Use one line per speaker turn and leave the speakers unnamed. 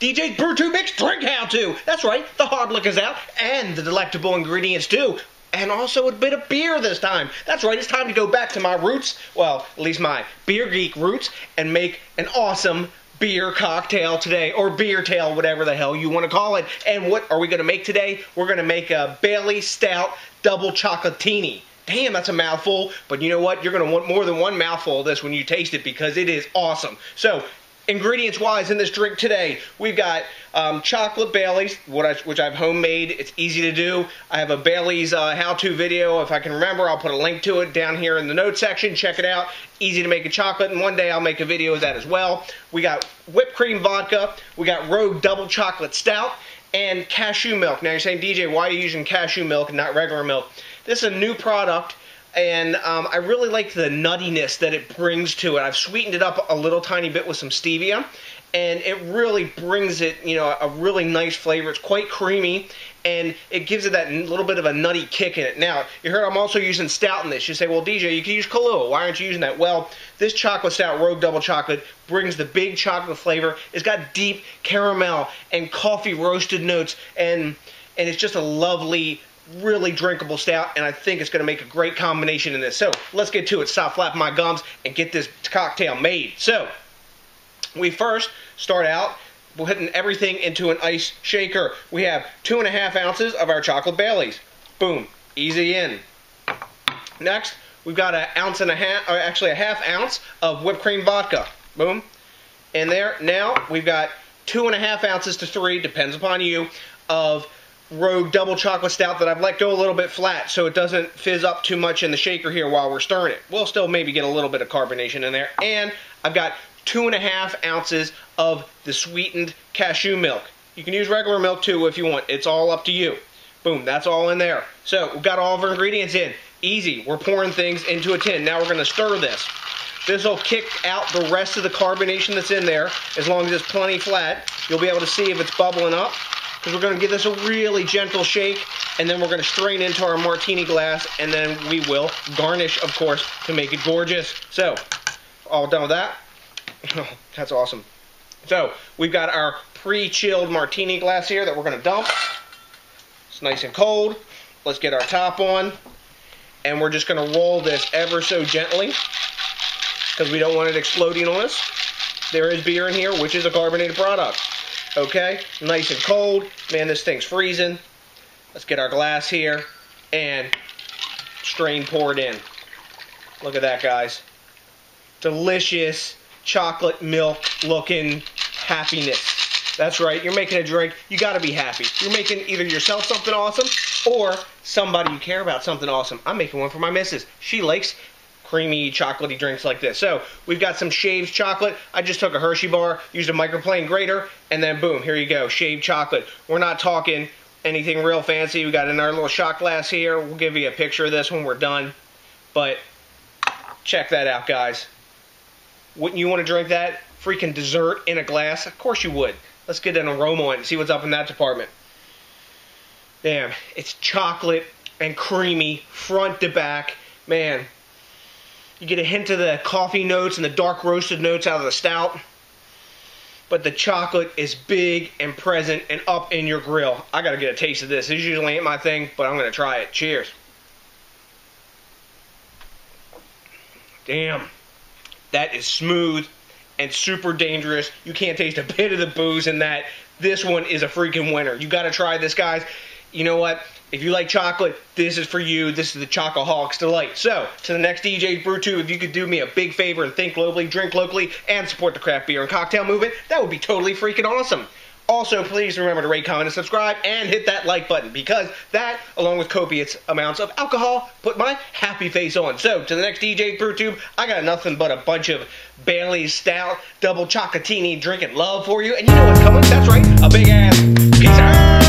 DJ's Brew Tube Mix Drink How To. That's right, the hard liquor's out and the delectable ingredients too. And also a bit of beer this time. That's right, it's time to go back to my roots, well, at least my beer geek roots, and make an awesome beer cocktail today, or beer tail, whatever the hell you want to call it. And what are we going to make today? We're going to make a Bailey Stout Double Chocolatini. Damn, that's a mouthful, but you know what? You're going to want more than one mouthful of this when you taste it because it is awesome. So, ingredients wise in this drink today, we've got um, chocolate Bailey's, I, which I've homemade. It's easy to do. I have a Bailey's uh, how-to video. If I can remember, I'll put a link to it down here in the notes section. Check it out. Easy to make a chocolate, and one day I'll make a video of that as well. We got whipped cream vodka. We got Rogue Double Chocolate Stout and cashew milk. Now you're saying, DJ, why are you using cashew milk and not regular milk? This is a new product and um, I really like the nuttiness that it brings to it. I've sweetened it up a little tiny bit with some stevia, and it really brings it, you know, a really nice flavor. It's quite creamy, and it gives it that little bit of a nutty kick in it. Now, you heard I'm also using stout in this. You say, well, DJ, you can use Kahlua. Why aren't you using that? Well, this chocolate stout, Rogue Double Chocolate, brings the big chocolate flavor. It's got deep caramel and coffee roasted notes, and and it's just a lovely really drinkable stout, and I think it's going to make a great combination in this. So let's get to it. Stop flapping my gums and get this cocktail made. So we first start out putting everything into an ice shaker. We have two and a half ounces of our chocolate Baileys. Boom, easy in. Next, we've got an ounce and a half, or actually a half ounce of whipped cream vodka. Boom, in there. Now we've got two and a half ounces to three, depends upon you, of Rogue Double Chocolate Stout that I've let go a little bit flat so it doesn't fizz up too much in the shaker here while we're stirring it. We'll still maybe get a little bit of carbonation in there. And I've got two and a half ounces of the sweetened cashew milk. You can use regular milk too if you want. It's all up to you. Boom, that's all in there. So we've got all of our ingredients in. Easy. We're pouring things into a tin. Now we're going to stir this. This will kick out the rest of the carbonation that's in there. As long as it's plenty flat, you'll be able to see if it's bubbling up because we're going to give this a really gentle shake and then we're going to strain into our martini glass and then we will garnish of course to make it gorgeous. So all done with that? Oh, that's awesome. So we've got our pre-chilled martini glass here that we're going to dump. It's nice and cold. Let's get our top on. And we're just going to roll this ever so gently because we don't want it exploding on us. There is beer in here which is a carbonated product Okay, nice and cold. Man, this thing's freezing. Let's get our glass here and strain pour it in. Look at that, guys. Delicious chocolate milk looking happiness. That's right, you're making a drink, you gotta be happy. You're making either yourself something awesome or somebody you care about something awesome. I'm making one for my missus. She likes creamy, chocolatey drinks like this. So we've got some shaved chocolate. I just took a Hershey bar, used a microplane grater, and then boom, here you go, shaved chocolate. We're not talking anything real fancy. We got another little shot glass here. We'll give you a picture of this when we're done. But check that out, guys. Wouldn't you want to drink that freaking dessert in a glass? Of course you would. Let's get an aroma and see what's up in that department. Damn, it's chocolate and creamy front to back. Man, you get a hint of the coffee notes and the dark roasted notes out of the stout. But the chocolate is big and present and up in your grill. I gotta get a taste of this. This usually ain't my thing, but I'm gonna try it. Cheers. Damn. That is smooth and super dangerous. You can't taste a bit of the booze in that. This one is a freaking winner. You gotta try this, guys. You know what? If you like chocolate, this is for you. This is the Chocoholics Delight. So, to the next DJ's Brew Tube, if you could do me a big favor and think globally, drink locally, and support the craft beer and cocktail movement, that would be totally freaking awesome. Also, please remember to rate, comment, and subscribe, and hit that like button because that, along with copious amounts of alcohol, put my happy face on. So, to the next DJ Brew Tube, I got nothing but a bunch of Bailey's Stout Double Chocolatini drinking love for you, and you know what's coming? That's right, a big ass. Out.